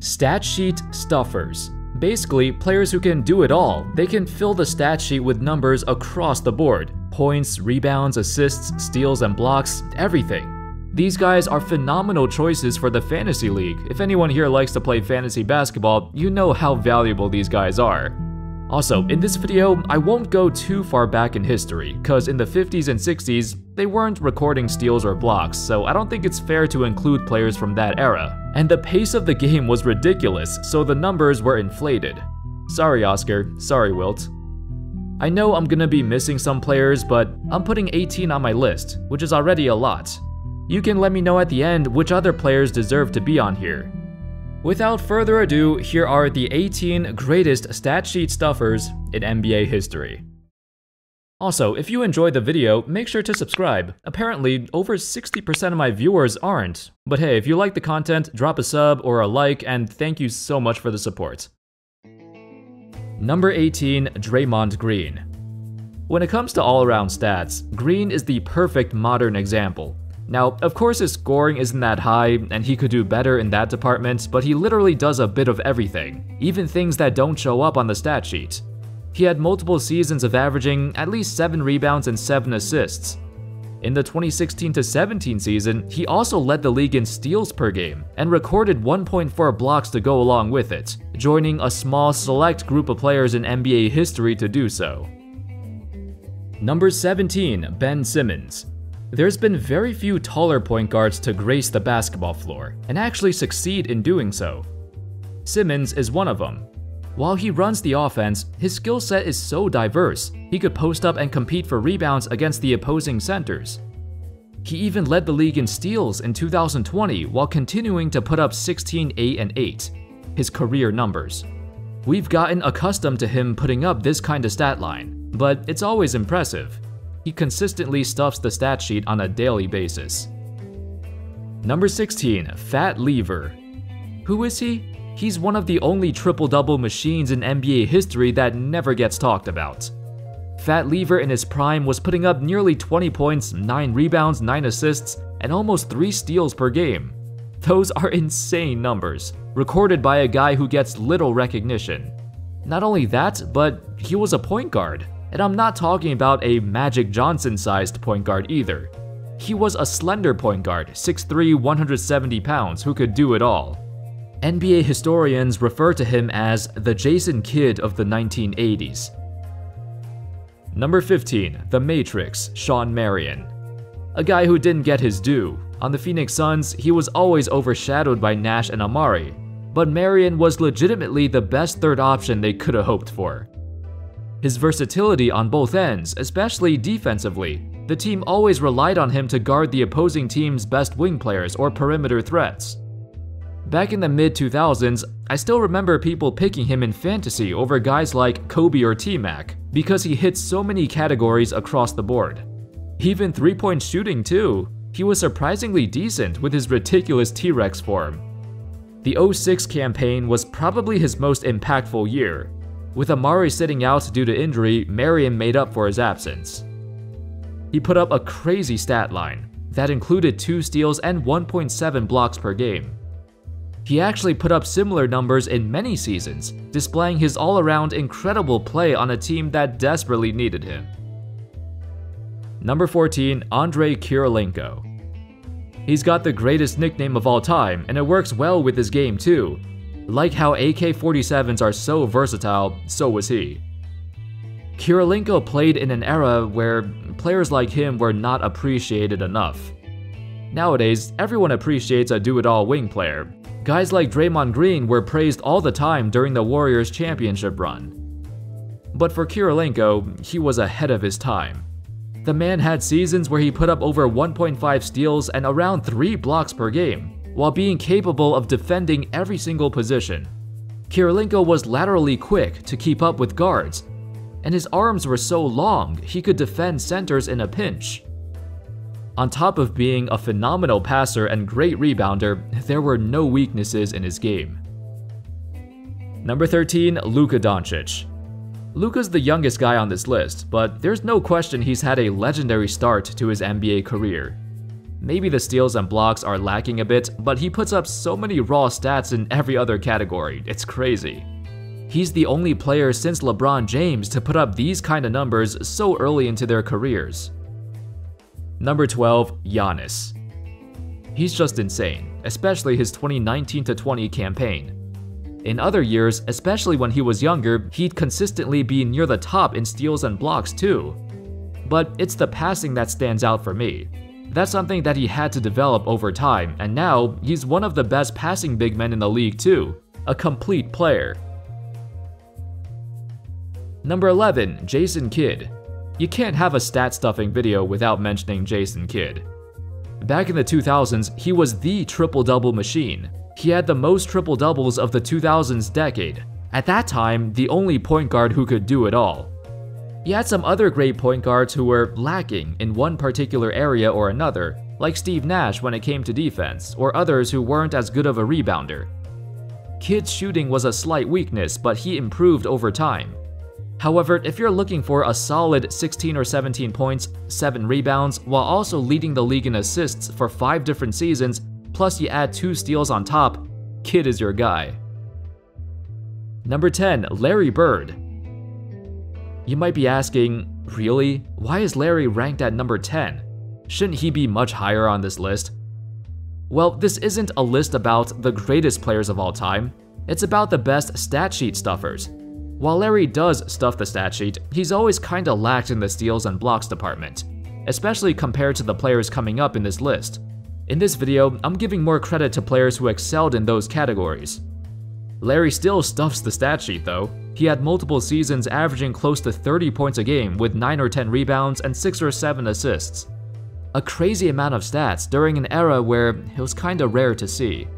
Stat sheet stuffers. Basically, players who can do it all. They can fill the stat sheet with numbers across the board points, rebounds, assists, steals, and blocks, everything. These guys are phenomenal choices for the fantasy league. If anyone here likes to play fantasy basketball, you know how valuable these guys are. Also, in this video, I won't go too far back in history, cause in the 50s and 60s, they weren't recording steals or blocks, so I don't think it's fair to include players from that era. And the pace of the game was ridiculous, so the numbers were inflated. Sorry Oscar, sorry Wilt. I know I'm gonna be missing some players, but I'm putting 18 on my list, which is already a lot. You can let me know at the end which other players deserve to be on here. Without further ado, here are the 18 greatest stat sheet stuffers in NBA history. Also, if you enjoyed the video, make sure to subscribe. Apparently, over 60% of my viewers aren't. But hey, if you like the content, drop a sub or a like, and thank you so much for the support. Number 18, Draymond Green. When it comes to all-around stats, Green is the perfect modern example. Now, of course his scoring isn't that high, and he could do better in that department, but he literally does a bit of everything, even things that don't show up on the stat sheet. He had multiple seasons of averaging at least 7 rebounds and 7 assists. In the 2016-17 season, he also led the league in steals per game, and recorded 1.4 blocks to go along with it, joining a small select group of players in NBA history to do so. Number 17, Ben Simmons. There's been very few taller point guards to grace the basketball floor, and actually succeed in doing so. Simmons is one of them. While he runs the offense, his skill set is so diverse, he could post up and compete for rebounds against the opposing centers. He even led the league in steals in 2020 while continuing to put up 16, 8, and 8, his career numbers. We've gotten accustomed to him putting up this kind of stat line, but it's always impressive he consistently stuffs the stat sheet on a daily basis. Number 16, Fat Lever. Who is he? He's one of the only triple-double machines in NBA history that never gets talked about. Fat Lever in his prime was putting up nearly 20 points, 9 rebounds, 9 assists, and almost 3 steals per game. Those are insane numbers, recorded by a guy who gets little recognition. Not only that, but he was a point guard. And I'm not talking about a Magic Johnson sized point guard either. He was a slender point guard, 6'3, 170 pounds, who could do it all. NBA historians refer to him as the Jason Kidd of the 1980s. Number 15, The Matrix, Shawn Marion. A guy who didn't get his due. On the Phoenix Suns, he was always overshadowed by Nash and Amar'e, but Marion was legitimately the best third option they could have hoped for. His versatility on both ends, especially defensively, the team always relied on him to guard the opposing team's best wing players or perimeter threats. Back in the mid-2000s, I still remember people picking him in fantasy over guys like Kobe or T-Mac, because he hit so many categories across the board. Even three-point shooting too, he was surprisingly decent with his ridiculous T-Rex form. The 06 campaign was probably his most impactful year, with Amar'e sitting out due to injury, Marion made up for his absence. He put up a crazy stat line that included 2 steals and 1.7 blocks per game. He actually put up similar numbers in many seasons, displaying his all-around incredible play on a team that desperately needed him. Number 14, Andrei Kirilenko. He's got the greatest nickname of all time, and it works well with his game too, like how AK-47s are so versatile, so was he. Kirilenko played in an era where players like him were not appreciated enough. Nowadays, everyone appreciates a do-it-all wing player. Guys like Draymond Green were praised all the time during the Warriors championship run. But for Kirilenko, he was ahead of his time. The man had seasons where he put up over 1.5 steals and around 3 blocks per game, while being capable of defending every single position. Kirilenko was laterally quick to keep up with guards, and his arms were so long he could defend centers in a pinch. On top of being a phenomenal passer and great rebounder, there were no weaknesses in his game. Number 13, Luka Doncic. Luka's the youngest guy on this list, but there's no question he's had a legendary start to his NBA career. Maybe the steals and blocks are lacking a bit, but he puts up so many raw stats in every other category, it's crazy. He's the only player since LeBron James to put up these kind of numbers so early into their careers. Number 12, Giannis. He's just insane, especially his 2019-20 campaign. In other years, especially when he was younger, he'd consistently be near the top in steals and blocks too. But it's the passing that stands out for me. That's something that he had to develop over time, and now he's one of the best passing big men in the league too, a complete player. Number 11, Jason Kidd. You can't have a stat stuffing video without mentioning Jason Kidd. Back in the 2000s, he was the triple-double machine. He had the most triple-doubles of the 2000s decade. At that time, the only point guard who could do it all. He had some other great point guards who were lacking in one particular area or another, like Steve Nash when it came to defense, or others who weren't as good of a rebounder. Kidd's shooting was a slight weakness, but he improved over time. However, if you're looking for a solid 16 or 17 points, 7 rebounds, while also leading the league in assists for 5 different seasons, plus you add 2 steals on top, Kidd is your guy. Number 10, Larry Bird. You might be asking, really? Why is Larry ranked at number 10? Shouldn't he be much higher on this list? Well, this isn't a list about the greatest players of all time. It's about the best stat sheet stuffers. While Larry does stuff the stat sheet, he's always kinda lacked in the steals and blocks department, especially compared to the players coming up in this list. In this video, I'm giving more credit to players who excelled in those categories. Larry still stuffs the stat sheet though. He had multiple seasons averaging close to 30 points a game with 9 or 10 rebounds and 6 or 7 assists. A crazy amount of stats during an era where it was kinda rare to see.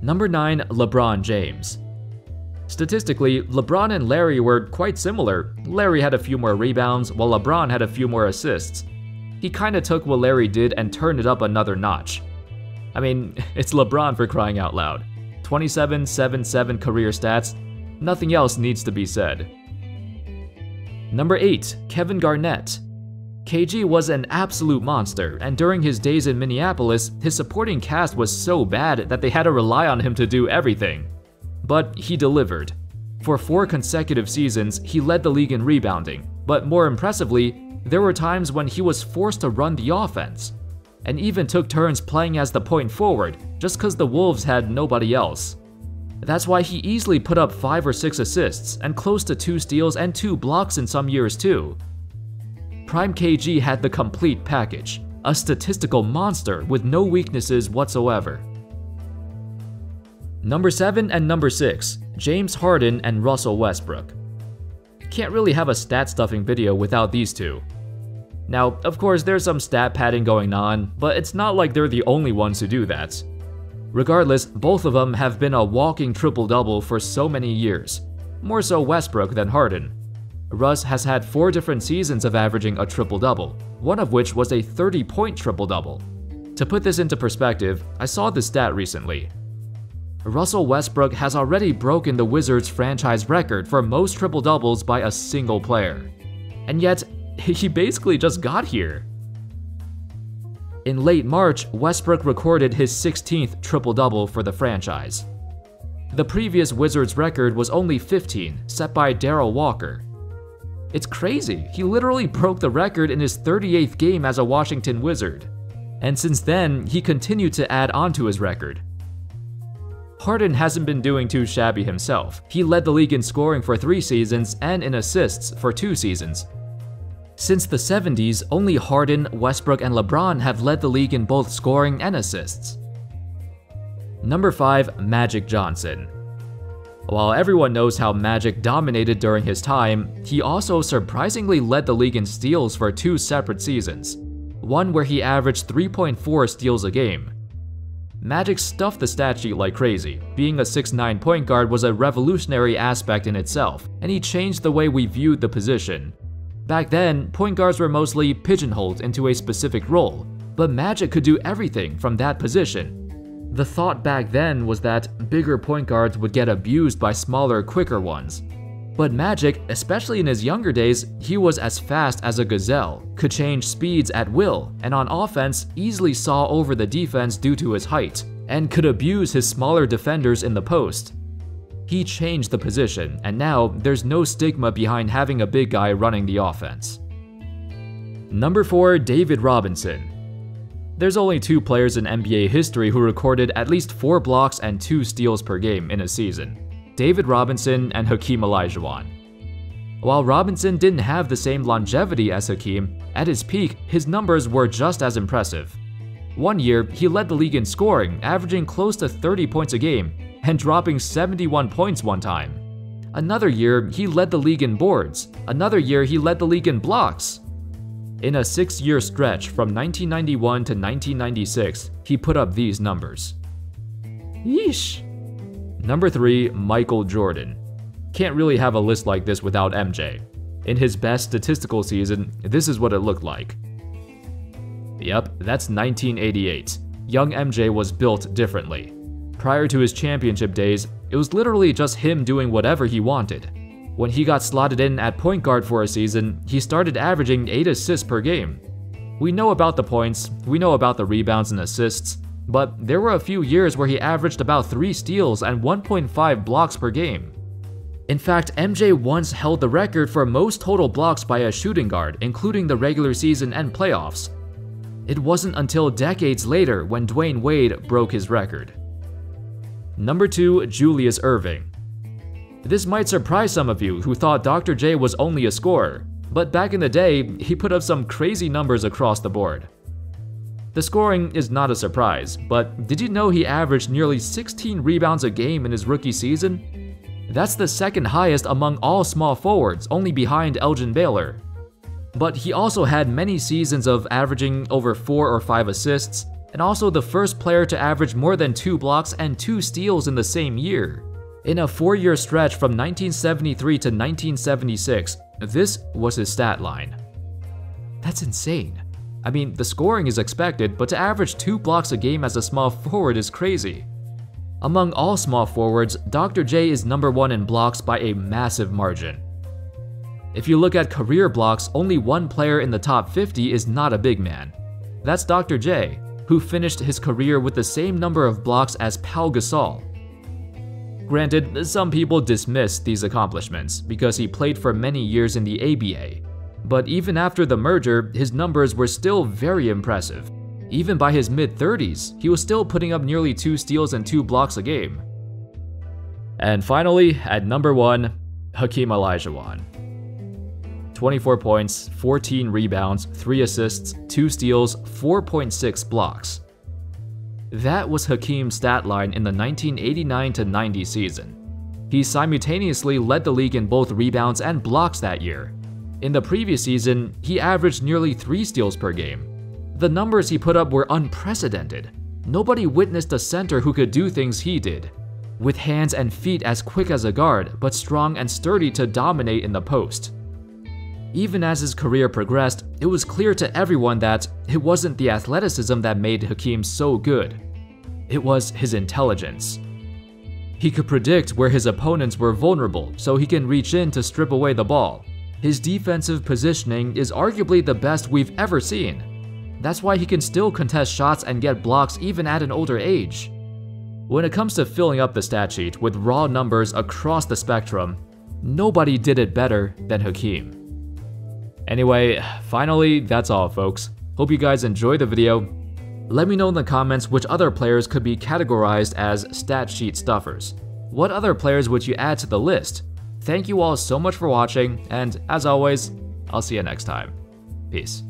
Number 9, LeBron James. Statistically, LeBron and Larry were quite similar. Larry had a few more rebounds, while LeBron had a few more assists. He kinda took what Larry did and turned it up another notch. I mean, it's LeBron for crying out loud. 27 7 7 career stats, nothing else needs to be said. Number 8, Kevin Garnett. KG was an absolute monster, and during his days in Minneapolis, his supporting cast was so bad that they had to rely on him to do everything but he delivered. For four consecutive seasons, he led the league in rebounding, but more impressively, there were times when he was forced to run the offense, and even took turns playing as the point forward just because the Wolves had nobody else. That's why he easily put up 5 or 6 assists and close to 2 steals and 2 blocks in some years too. Prime KG had the complete package, a statistical monster with no weaknesses whatsoever. Number 7 and number 6, James Harden and Russell Westbrook. Can't really have a stat stuffing video without these two. Now, of course, there's some stat padding going on, but it's not like they're the only ones who do that. Regardless, both of them have been a walking triple-double for so many years, more so Westbrook than Harden. Russ has had four different seasons of averaging a triple-double, one of which was a 30-point triple-double. To put this into perspective, I saw this stat recently. Russell Westbrook has already broken the Wizards franchise record for most triple doubles by a single player. And yet, he basically just got here. In late March, Westbrook recorded his 16th triple double for the franchise. The previous Wizards record was only 15, set by Darrell Walker. It's crazy, he literally broke the record in his 38th game as a Washington Wizard. And since then, he continued to add on to his record, Harden hasn't been doing too shabby himself. He led the league in scoring for three seasons and in assists for two seasons. Since the 70s, only Harden, Westbrook, and LeBron have led the league in both scoring and assists. Number 5. Magic Johnson While everyone knows how Magic dominated during his time, he also surprisingly led the league in steals for two separate seasons, one where he averaged 3.4 steals a game, Magic stuffed the stat sheet like crazy. Being a 6'9 point guard was a revolutionary aspect in itself, and he changed the way we viewed the position. Back then, point guards were mostly pigeonholed into a specific role, but Magic could do everything from that position. The thought back then was that bigger point guards would get abused by smaller, quicker ones. But Magic, especially in his younger days, he was as fast as a gazelle, could change speeds at will, and on offense easily saw over the defense due to his height, and could abuse his smaller defenders in the post. He changed the position, and now there's no stigma behind having a big guy running the offense. Number 4. David Robinson There's only two players in NBA history who recorded at least 4 blocks and 2 steals per game in a season. David Robinson and Hakeem Olajuwon. While Robinson didn't have the same longevity as Hakeem, at his peak, his numbers were just as impressive. One year, he led the league in scoring, averaging close to 30 points a game, and dropping 71 points one time. Another year, he led the league in boards. Another year, he led the league in blocks. In a six-year stretch from 1991 to 1996, he put up these numbers. Yeesh. Number 3. Michael Jordan. Can't really have a list like this without MJ. In his best statistical season, this is what it looked like. Yep, that's 1988. Young MJ was built differently. Prior to his championship days, it was literally just him doing whatever he wanted. When he got slotted in at point guard for a season, he started averaging 8 assists per game. We know about the points, we know about the rebounds and assists, but there were a few years where he averaged about 3 steals and 1.5 blocks per game. In fact, MJ once held the record for most total blocks by a shooting guard, including the regular season and playoffs. It wasn't until decades later when Dwyane Wade broke his record. Number 2. Julius Erving This might surprise some of you who thought Dr. J was only a scorer, but back in the day, he put up some crazy numbers across the board. The scoring is not a surprise, but did you know he averaged nearly 16 rebounds a game in his rookie season? That's the second highest among all small forwards, only behind Elgin Baylor. But he also had many seasons of averaging over 4 or 5 assists, and also the first player to average more than 2 blocks and 2 steals in the same year. In a 4-year stretch from 1973 to 1976, this was his stat line. That's insane. I mean, the scoring is expected, but to average 2 blocks a game as a small forward is crazy. Among all small forwards, Dr. J is number 1 in blocks by a massive margin. If you look at career blocks, only one player in the top 50 is not a big man. That's Dr. J, who finished his career with the same number of blocks as Pau Gasol. Granted, some people dismiss these accomplishments because he played for many years in the ABA, but even after the merger, his numbers were still very impressive. Even by his mid-30s, he was still putting up nearly 2 steals and 2 blocks a game. And finally, at number 1, Hakeem Olajuwon. 24 points, 14 rebounds, 3 assists, 2 steals, 4.6 blocks. That was Hakeem's stat line in the 1989-90 season. He simultaneously led the league in both rebounds and blocks that year. In the previous season, he averaged nearly 3 steals per game. The numbers he put up were unprecedented. Nobody witnessed a center who could do things he did. With hands and feet as quick as a guard, but strong and sturdy to dominate in the post. Even as his career progressed, it was clear to everyone that it wasn't the athleticism that made Hakeem so good. It was his intelligence. He could predict where his opponents were vulnerable so he can reach in to strip away the ball. His defensive positioning is arguably the best we've ever seen. That's why he can still contest shots and get blocks even at an older age. When it comes to filling up the stat sheet with raw numbers across the spectrum, nobody did it better than Hakeem. Anyway, finally, that's all folks. Hope you guys enjoyed the video. Let me know in the comments which other players could be categorized as stat sheet stuffers. What other players would you add to the list? Thank you all so much for watching, and as always, I'll see you next time. Peace.